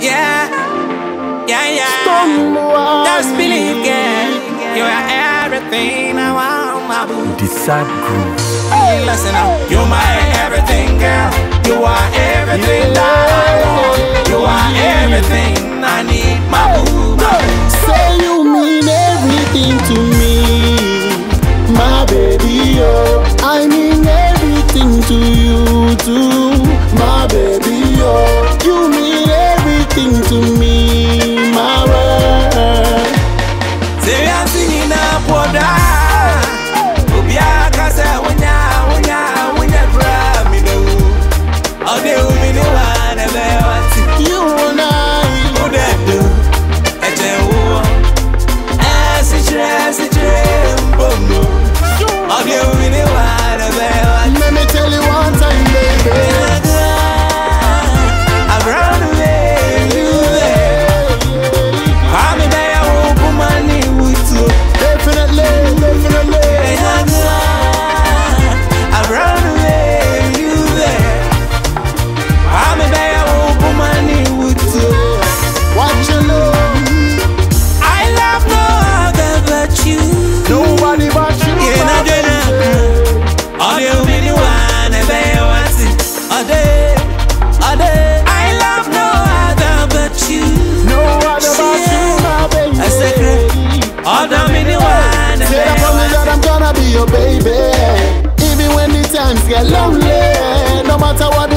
Yeah, yeah, yeah. Just believe, girl. You are everything I want, my boo. Decide group. Hey, listen up. You my everything, girl. You are everything that I want. You are everything I need, my boo. My boo. Say you mean everything to me, my baby. Oh, I mean everything to you too. get lonely. No matter what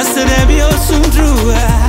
Estiremiyorsun ruha